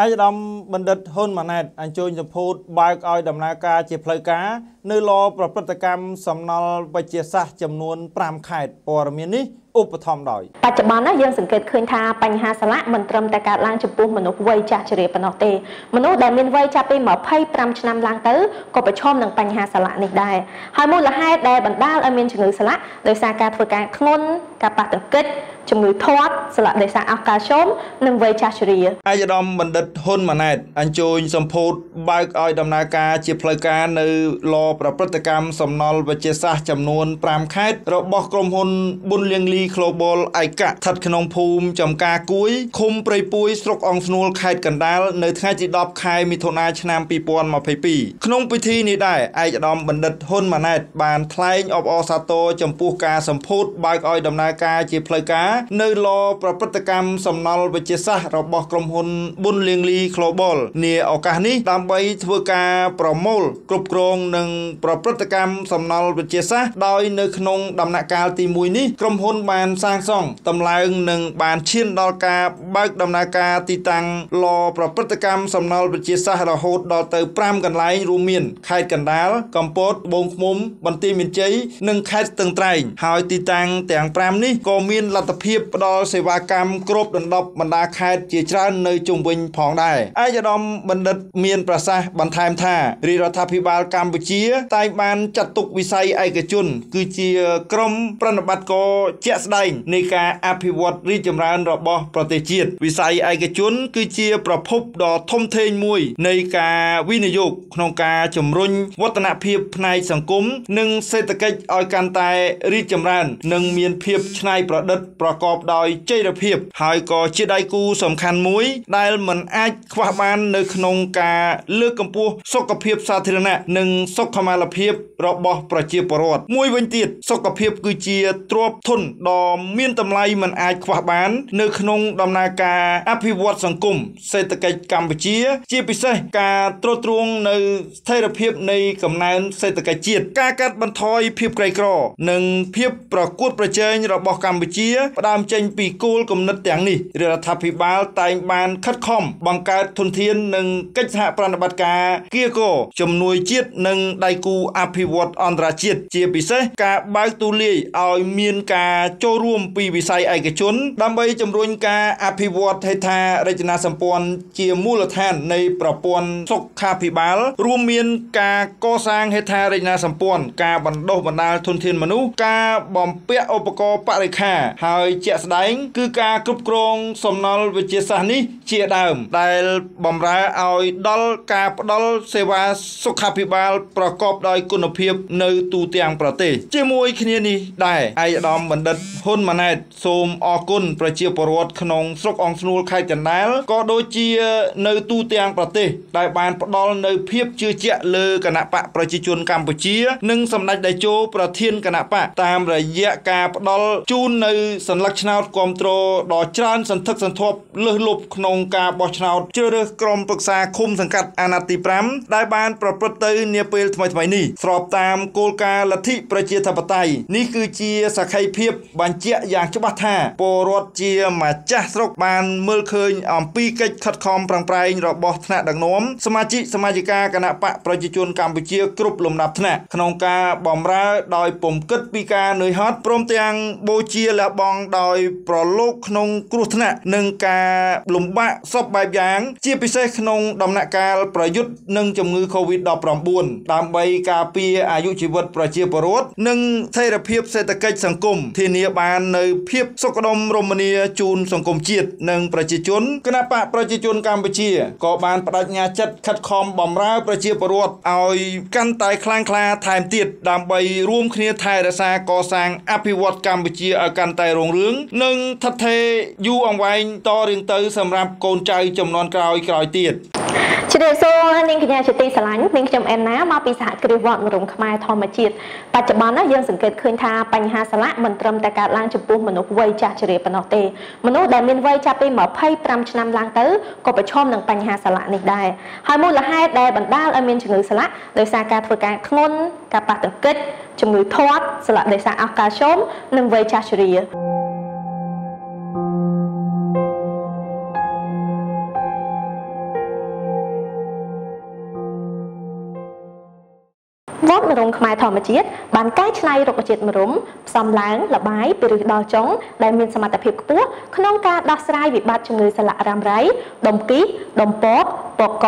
អាយដាមបណ្ឌិតហ៊ុនម៉ាណែតអញ្ជើញសម្ពោធបើកឲ្យដំណើរការជាផ្លូវការនៅលប្រព្រឹត្តកម្មសំណល់វិទ្យាសាស្ត្រចំនួន5ខេត្តព័ត៌មាននេះ ឧបត្ថម្ភដោយបច្ចុប្បន្នណាយើងសង្កេតឃើញថាបញ្ហាសាឡាក់មិនត្រឹមតែកើតឡើងចំពោះមនុស្សវ័យចាស់ជរាប៉ុណ្ណោះទេមនុស្សដែលមានវ័យចាប់ពី25ឆ្នាំឡើងទៅក៏ប្រឈមនឹងបញ្ហាសាឡាក់នេះដែរហើយមូលហេតុដែលបណ្ដាលឲ្យមានជំងឺសាឡាក់ដោយសារការធ្វើការធ្ងន់ការប៉ះទង្គិចជំងឺធាត់ស្លាកដោយសារអស់កាល់ស្យូមនិងវ័យចាស់ជរាអាយដាមបណ្ឌិតហ៊ុនម៉ាណែតអញ្ជើញសម្ពោធបើកឲ្យដំណើរការជាផ្លូវការនៅលប្រព្រឹត្តកម្មសំណល់វិទ្យាសាស្ត្រចំនួន5ខេត្តរបស់ក្រុមហ៊ុនប៊ុនលៀងលី Global ឯកៈស្ថិតក្នុងភូមិចំការគួយឃុំព្រៃពួយស្រុកអង្គស្នួលខេត្តកណ្ដាលនៅថ្ងៃទី10ខែមិថុនាឆ្នាំ2022ក្នុងពិធីនេះដែរឯកឧត្តមបណ្ឌិតហ៊ុនម៉ាណែតបានថ្លែងអបអរសាទរចំពោះការសម្ពោធបើកឲ្យដំណើរការជាផ្លូវការនៅលប្រព្រឹត្តកម្មសំណល់វិទ្យាសាស្ត្ររបស់ក្រុមហ៊ុនប៊ុនលៀងលី Global នាឱកាសនេះដើម្បីធ្វើការប្រមូលគ្រប់គ្រងនិងប្រព្រឹត្តកម្មសំណល់វិទ្យាសាស្ត្រដោយនៅក្នុងដំណាក់កាលទី1នេះក្រុមហ៊ុនបានសាងសង់តម្លើងនិងបានឈានដល់ការបើកដំណើរការទីតាំងលប្រព្រឹត្តកម្មសំណល់វិទ្យាសាស្ត្ររហូតដល់ទៅ5កន្លែងរួមមានខេត្តកណ្ដាលកំពតត្បូងឃ្មុំ បន្ទាយមានជ័យនិងខេត្តស្ទឹងត្រែងហើយទីតាំងទាំង5នេះក៏មានលទ្ធភាពផ្ដល់សេវាកម្មគ្រប់ដណ្ដប់បណ្ដាខេត្តជាច្រើននៅជុំវិញផងដែរឯកឧត្តមបណ្ឌិតមានប្រសាសន៍បន្ថែមថារាជរដ្ឋាភិបាលកម្ពុជាតែងបានចាត់ទុកវិស័យឯកជន គឺជាក្រមប្រណិប័តករជាក់ស្ដែងនៃការអភិវឌ្ឍរីកចម្រើនរបស់ប្រទេសជាតិវិស័យឯកជន គឺជាប្រភពដ៏ធំធេងមួយ នៃការវិនិយោគក្នុងការជំរុញវឌ្ឍនភាពផ្នែកសង្គមនិងសេដ្ឋកិច្ចឲ្យកាន់តែរីកចម្រើន និងមានភាពច្នៃប្រឌិតប្រកបដោយចីរភាព ហើយក៏ជាដៃគូសំខាន់មួយ ដែលមិនអាចខ្វះបាននៅក្នុងការលើកកម្ពស់សុខភាពសាធារណៈនិងសុខុមាលភាពរបស់ប្រជាពលរដ្ឋមួយវិញទៀតសុខភាពគឺជាទ្រព្យធនដ៏មានតម្លៃមិនអាចខ្វះបាន នៅក្នុងដំណើរការអភិវឌ្ឍសង្គមសេដ្ឋកិច្ចកម្ពុជា ជាពិសេសការទ្រទ្រង់នៅស្ថិរភាពនៃកំណើនសេដ្ឋកិច្ចជាតិការកាត់បន្ថយភាពក្រីក្រ និងភាពប្រកួតប្រជែងរបស់កម្ពុជាផ្ដើមចេញពីគោលគំនិតទាំងនេះរដ្ឋាភិបាលតែងបានខិតខំបង្កើតធនធាននិងកិច្ចសហប្រតិបត្តិការគៀកោជំនួយជាតិនិងដៃគូអភិវឌ្ឍអន្តរជាតិជាពិសេសការបើកទូលាយឲ្យមានការចូលរួមពីវិស័យឯកជន ដើម្បីជំរុញការអភិវឌ្ឍហេដ្ឋារចនាសម្ព័ន្ធជាមូលដ្ឋាននៃប្រព័ន្ធសុខាភិបាល រួមមានការកសាងហេដ្ឋារចនាសម្ព័ន្ធការបណ្ដុះបណ្ដាលធនធានមនុស្សការបំពាក់ឧបករណ៍បរិក្ខារហើយជាក់ស្ដែង គឺការគ្រប់គ្រងសំណល់វិទ្យាសាស្ត្រនេះជាដើម ដែលបំរើឲ្យដល់ការផ្ដល់សេវាសុខាភិបាល ប្រកបដោយគុណភាព នៅទូទាំងប្រទេស ជាមួយគ្នានេះដែរឯកឧត្តមបណ្ឌិតហ៊ុនម៉ាណែតសូមអរគុណប្រជាពលរដ្ឋក្នុងស្រុកអង្គស្នួលខេត្តកណ្ដាលក៏ដូចជានៅទូទាំងប្រទេសដែលបានផ្ដល់នៅភាពជឿជាក់លើគណៈបកប្រជាជនកម្ពុជា និងសម្ដេចតេជោប្រធានគណៈបកតាមរយៈការផ្ដល់ជូននៅសញ្ញាឆ្នោតគ្រប់គ្រងដ៏ច្រើនសន្ធឹកសន្ធាប់លើសលប់ក្នុងការបោះឆ្នោតជ្រើសរើសក្រុមប្រឹក្សាឃុំសង្កាត់អាណត្តិទី5ដែលបានប្រព្រឹត្តទៅនាពេលថ្មីៗនេះស្របតាមគោលការណ៍លទ្ធិប្រជាធិបតេយ្យនេះគឺជាសក្ខីភាពបញ្ជាក់យ៉ាងច្បាស់ថាពលរដ្ឋជាម្ចាស់ស្រុកបានមើលឃើញអំពីកិច្ចខិតខំប្រឹងប្រែងរបស់ថ្នាក់ដឹកនាំសមាជិកសមាជិកាគណៈបកប្រជាជនកម្ពុជាគ្រប់លំដាប់ថ្នាក់ក្នុងការបម្រើដោយពុំគិតពីការនឿយហត់ព្រមទាំងបូជាលះបង់ដោយប្រឡូកក្នុងគ្រោះថ្នាក់និងការលំបាកសពបែបយ៉ាង ជាពិសេសក្នុងដំណាក់កាលប្រយុទ្ធនឹងជំងឺ Covid-19 ដើម្បីការពារអាយុជីវិតប្រជាពលរដ្ឋនិងស្ថិរភាពសេដ្ឋកិច្ចសង្គមធានាបាននៅភាពសុខដុមរមនាជូនសង្គមជាតិនិងប្រជាជនគណៈបកប្រជាជនកម្ពុជាក៏បានបដិញ្ញាចិត្តខិតខំបម្រើប្រជាពលរដ្ឋឲ្យកាន់តែខ្លាំងក្លាថែមទៀតដើម្បីរួមគ្នាថែរក្សាកសាងអភិវឌ្ឍកម្ពុជាឲ្យកាន់តែរុងរឿងនិងថិតថេរយូរអង្វែងតរៀងទៅសម្រាប់កូនចៅចំនួនក្រោយក្រោយទៀត ជ្រាបសួរនាងកញ្ញាជាទីស្រឡាញ់នាងខ្ញុំអែមណាមកពីសហគ្រាសវត្តមរំខ្មែរធម្មជាតិបច្ចុប្បន្នណាយើងសង្កេតឃើញថាបញ្ហាសាឡាក់មិនត្រឹមតែកើតឡើងចំពោះមនុស្សវ័យចាស់ជ្រាបប៉ុណ្ណោះទេមនុស្សដែលមានវ័យចាប់ពី25ឆ្នាំឡើងទៅក៏ប្រឈមនឹងបញ្ហាសាឡាក់នេះដែរហើយមូលហេតុដែលបណ្ដាលឲ្យមានជំងឺសាឡាក់ដោយសារការធ្វើការធ្ងន់ការប៉ះទង្គិចជំងឺធាត់សាឡាក់ដោយសារអស់កាល់ស្យូមនិងវ័យចាស់ជ្រាវ ត្តមរុំខ្មែរធម្មជាតិបានកែច្នៃរុក្ខជាតិមរុំផ្សំឡើងលបាយពីឫសដល់ចុងដែលមានសមត្ថភាពខ្ពស់ក្នុងការដោះស្រាយវិបត្តិជំងឺសន្លាក់រ៉ាំរ៉ៃដុំគីដុំពកពកក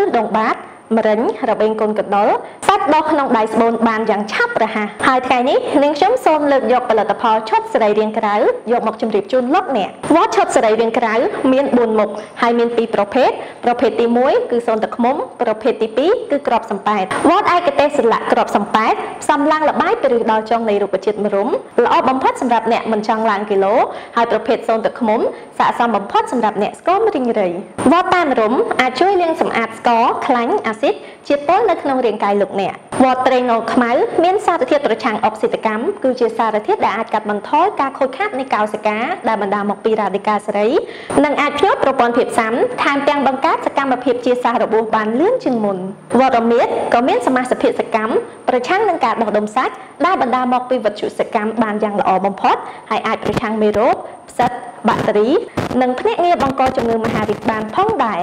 ឬដងបាត ម្រិញរបេងកូនកដុលសាច់ដុះក្នុងដៃស្បូនបានយ៉ាងឆាប់រហ័សហើយថ្ងៃនេះនាងខ្ញុំសូមលើកយកផលិតផលឈុតសរីរាង្គក្រៅយកមកជម្រាបជូនលោកអ្នកវត្តឈុតសរីរាង្គក្រៅមាន4មុខហើយមាន2ប្រភេទប្រភេទទី1គឺសូនទឹកឃ្មុំប្រភេទទី2គឺក្របសំប៉ែតវត្តឯកទេសស្លាកក្របសំប៉ែតផ្សំឡើងលបាយពីឫសដល់ចុងនៃរុក្ខជាតិមរុំល្អបំផុតសម្រាប់អ្នកមិនចង់ឡើងគីឡូហើយប្រភេទសូនទឹកឃ្មុំស័ក្តិសមបំផុតសម្រាប់អ្នកស្គមរីងរៃវត្តតាមរុំអាចជួយលាងសម្អាតស្ករខ្លាញ់អាស៊ីតជាពុលនៅក្នុងរាងកាយលោកអ្នកវត្តត្រេងអូលខ្មៅមានសារធាតុប្រឆាំងអុកស៊ីតកម្មគឺជាសារធាតុដែលអាចកាត់បន្ថយការខូចខាតនៃកោសិកាដែលបណ្ដាលមកពីរ៉ាឌីកាល់សេរីនិងអាចភ្ញាក់ប្រព័ន្ធភាពស៊ាំថែមទាំងបង្កើតសកម្មភាពជាសះរបួសបានលឿនជាងមុនវត្តរមៀតក៏មានសមាសភាពសកម្មប្រឆាំងនឹងការដុះដុំសាច់ដែលបណ្ដាលមកពីវត្ថុសកម្មបានយ៉ាងល្អបំផុតហើយអាចប្រឆាំងមេរោគផ្សិតបាក់តេរី និងភ្នាក់ងារបង្កជំងឺមហារីកបានផងដែរ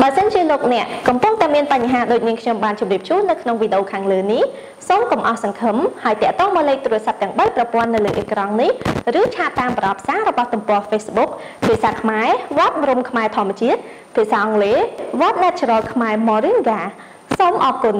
បើសិនជាលោកអ្នកកំពុងតែមានបញ្ហាដូចនាងខ្ញុំបានជម្រាបជូននៅក្នុងវីដេអូខាងលើនេះសូមកុំអស់សង្ឃឹមហើយតាក់ទងមកលេខទូរស័ព្ទទាំង3ប្រព័ន្ធនៅលើអេក្រង់នេះឬឆាតតាមប្រអប់សាររបស់ទំព័រ Facebook ភាសាខ្មែរវត្តរំខ្មែរធម្មជាតិភាសាអង់គ្លេសវត្ត Natural ខ្មែរ Moringa សូមអរគុណ